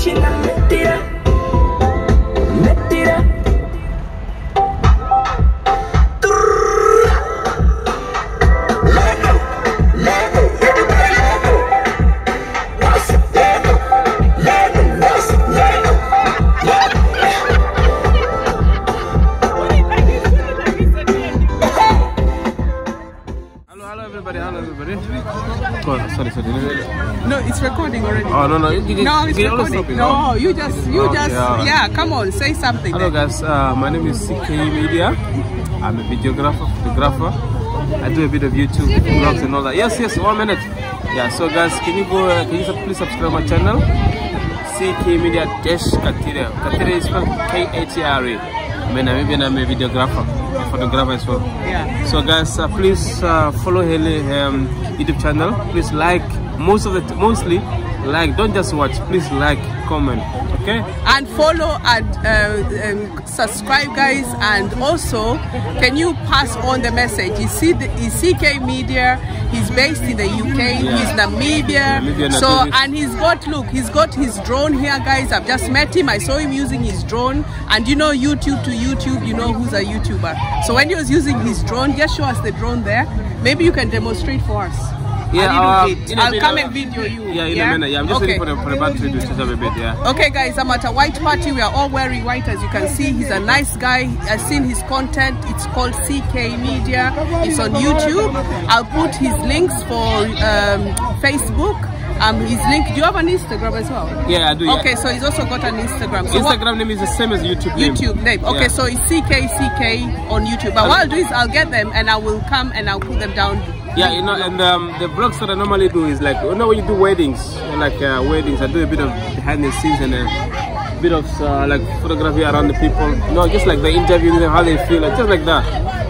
China metira, Oh no no, you, you, no, you it's can always recording. stop it. No, you just, you Okay, just, alright. yeah. Come on, say something. Hello then. guys, uh, my name is CK Media. I'm a videographer, photographer. I do a bit of YouTube vlogs and all that. Yes, yes, one minute. Yeah, so guys, can you go? Uh, can you please subscribe my channel? CK Media Dash Katira. Katira is spelled K-A-T-R-A. I mean, I'm even I'm a videographer, a photographer as well. Yeah. So guys, uh, please uh, follow Haley um, YouTube channel. Please like most of the t- mostly like. Don't just watch. Please like, comment. Okay. and follow and uh, um, subscribe guys and also can you pass on the message you see the ck media he's based in the uk yeah. he's namibia Namibia, so and he's got look he's got his drone here guys i've just met him i saw him using his drone and you know youtube to youtube you know who's a youtuber so when he was using his drone just show us the drone there maybe you can demonstrate for us Yeah, uh, bit in a i'll come and video you Yeah, in a minute. Yeah, I'm just okay. waiting for the, for the battery to charge a bit. Yeah. Okay, guys, I'm at a white party. We are all wearing white, as you can see. He's a nice guy. I've seen his content. It's called CK Media. It's on YouTube. I'll put his links for um, Facebook. Um, his link. Do you have an Instagram as well? Yeah, I do. Yeah. Okay, so he's also got an Instagram. So what- Instagram name is the same as YouTube name. YouTube name. Okay, Yeah. so it's CKCK on YouTube. But what I'll do is I'll get them and I will come and I'll put them down. Yeah, you know, and um, the vlogs that I normally do is like, you know, when you do weddings, like uh, weddings, I do a bit of behind the scenes and a bit of uh, like photography around the people. You know, just like the interview, know, how they feel, like, just like that.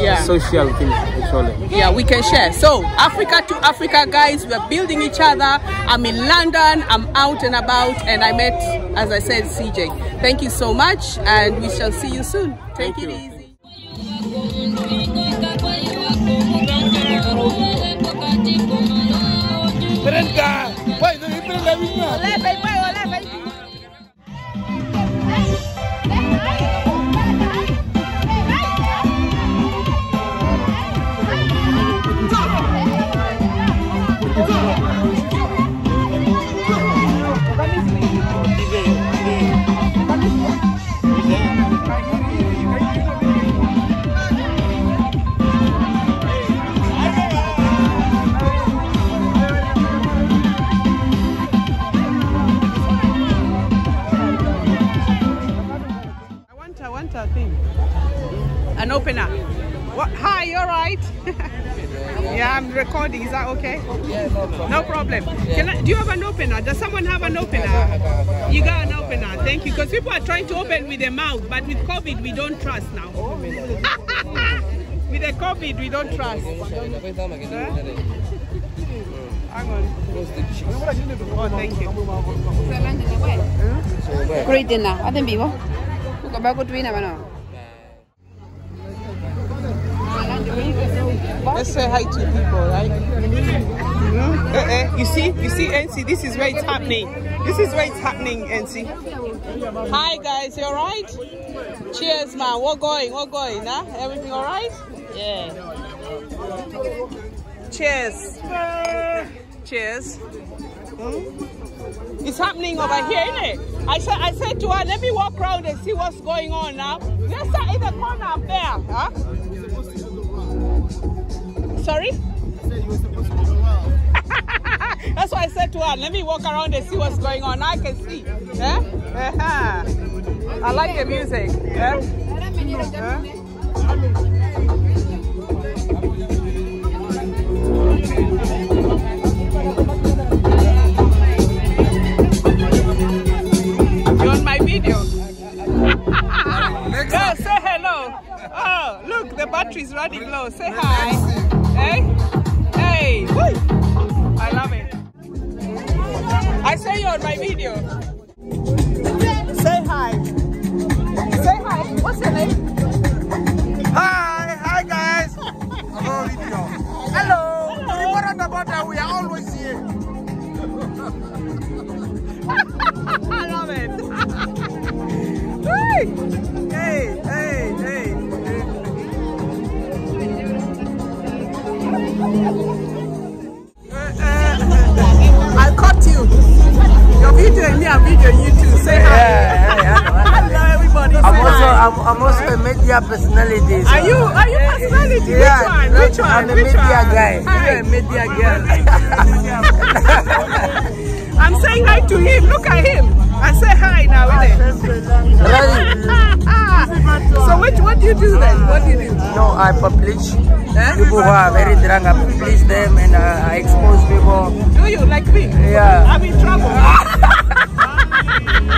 Yeah. Social things, actually. yeah we can share so africa to africa guys we're building each other i'm in london i'm out and about and i met as i said cj thank you so much and we shall see you soon take Thank it you. easy I An opener. What? Hi, you alright? yeah, I'm recording. Is that okay? Yeah, no problem. No problem. Can I, do you have an opener? Does someone have an opener? You got an opener. Thank you. Because people are trying to open with their mouth, but with COVID, we don't trust now. with the COVID, we don't trust. Hang on. Oh, thank you. Kuritina, ate mbivo. Ukaba kutwina bano. Let's say hi to people, right? Eh, eh. You see, you see, NC. This is where it's happening. This is where it's happening, NC. Hi guys, you alright? Cheers, man. What going? What going? Huh? Everything alright? Yeah. Cheers. Cheers. Hmm? It's happening over here, isn't it? I said, I said to her, let me walk around and see what's going on now. Let's start in the corner up there, huh? Sorry? That's why I said to her, let me walk around and see what's going on. I can see. Yeah? Uh-huh. I like the music. Yeah? You on my video. Say hi. Hello, everybody. I'm Say also, hi. I'm, I'm also a media personality. so- Are you? Are you personality? Yeah, Which one? Which one? I'm a Which media one? guy. Hi. You're a media girl. I'm saying hi to him. Look at him. I say hi now, innit? so which, what do you do then? What do you do? no, I publish Eh? people who are very drunk. I publish them and uh, I expose people. Do you like me? Yeah. I'm in trouble.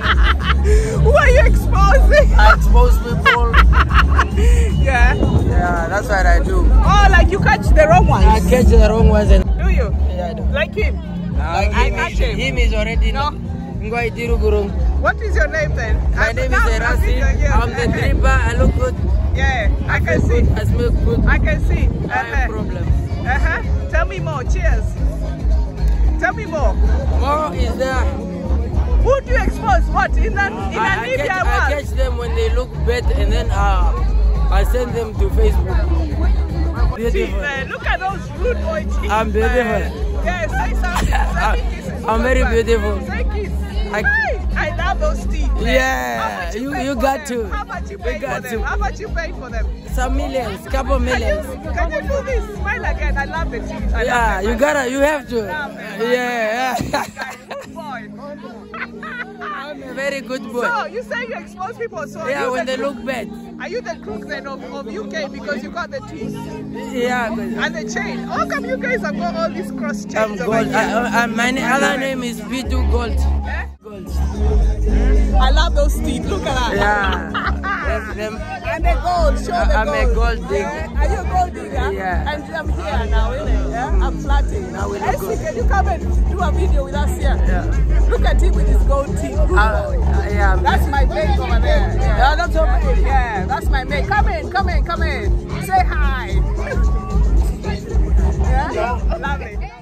Who are you exposing? I expose people. yeah. Yeah, that's what I do. Oh, like you catch the wrong ones. I catch the wrong ones and Do you? yeah, I do. Like him? Like I him, catch is, him. him is already No. Ngwai Tiru Gurung. What is your name then? My I- name is I'm Erasi. I'm the dripper. I look good. Yeah, I can see. good. I smell good. I can see. I have Uh-huh. problems. Uh-huh. Tell me more. Cheers. Tell me more. More is there. Who do you expose? What? In, the, in I, I, catch, I catch them when they look bad and then uh, I send them to Facebook. Beautiful. man, look at those rude boy teeth. I'm beautiful. man. Yeah, say something. Say me kisses. I'm very beautiful. I- I love those teeth. Yeah, you- you got them? to. How much you You pay for them? How much you pay for them? Some millions, couple Can millions. you, can you do this? Smile again. I love the teeth. I Yeah, you gotta, you have to. Yeah. Yeah, Guys, good boy. I'm a very good boy. So you say you expose people. So Yeah, when the they look bad. Are you the crook then of, of UK because you got the teeth Yeah, and the chain? How come you guys have got all these cross chains I'm gold. I, I, my other name is B2 Gold. Eh? Gold. I love those teeth. Look at that. Yeah. Them, them, And the gold, show the I'm a gold. gold digger. Yeah. Are you a gold digger? Yeah. And I'm here now, innit? Yeah? I'm plotting. Now we look Essie, good. can you come and do a video with us here? Yeah. Look at him with his gold teeth. Good uh, yeah. That's my mate over there. Yeah, Yeah, that's your yeah, mate. Yeah, that's my mate. Come in, come in, come in. Say hi. yeah? Lovely.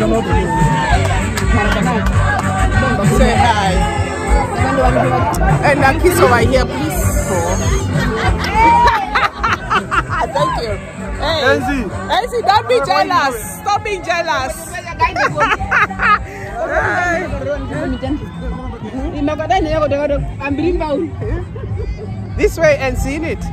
Say hi. And a kiss over here, please. Thank you. Hey. Enzi. Enzi, don't be jealous. Stop being jealous. this way and seeing it.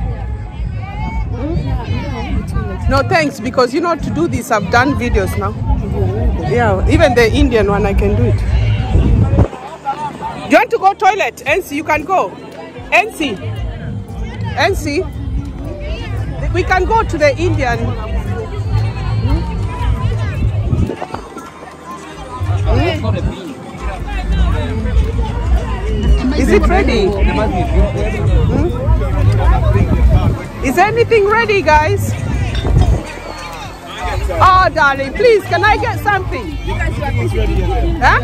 No thanks because you know to do this I've done videos now. Yeah, even the Indian one I can do it. Do you want to go toilet? NC, you can go. NC. NC. We can go to the Indian. Is it ready? Hmm? Is anything ready, guys? Oh, darling, please, can I get something? Huh?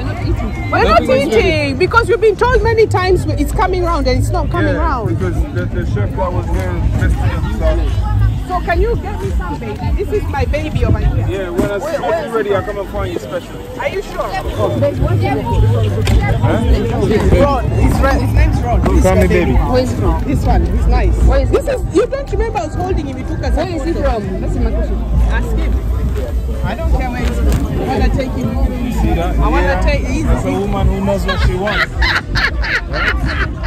We're not eating because we've been told many times it's coming round and it's not coming round. Because the, the chef that was there messed. So can you get me some, baby? This is my baby over here. Yeah, when I see where's you ready, I'll come and find you special. Are you sure? Oh, Ron. His, ra- his name's Ron. This Call guy, me baby. Where is he from? This one, he's nice. Where is this is you don't remember I was holding him, he took us a Where is he from? That's my question. Ask him. I don't care where. I wanna take him home. See that? I wanna Yeah. take he's, That's a woman who knows what she wants.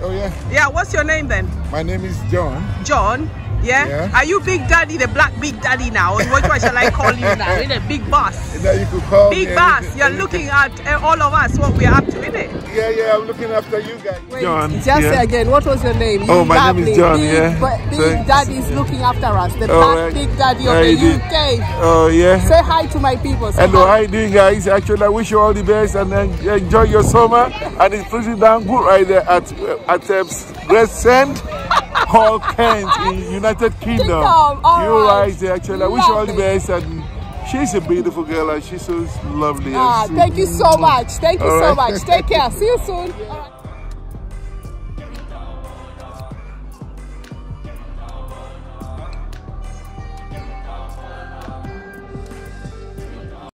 Oh yeah, Yeah, what's your name then? my name is John. John. Yeah? Yeah. Are you Big Daddy, the black Big Daddy now? Or what what shall I call you now? Isn't it? Big boss. And now you could call Big me. boss. anything- You're looking at uh, all of us, what we're up to, isn't it? Yeah, yeah, I'm looking after you guys. John, Just yeah. say again, what was your name? Oh, You my name is John, Big, yeah. But Big Thanks. Daddy is looking after us, the Oh, black. Big Daddy of How the you? UK. Oh, yeah. Say hi to my people. Say Hello, hi. how you doing, guys? Actually, I wish you all the best and en- enjoy your summer. And it's pretty damn good right there at at uh, at um, Hall, Kent, in United Kingdom. Kingdom, all You're right. right. Actually, I wish you all the best. And she's a beautiful girl, and she's so lovely. Ah, thank you so much. Thank you All so right. much. Take care. See you soon.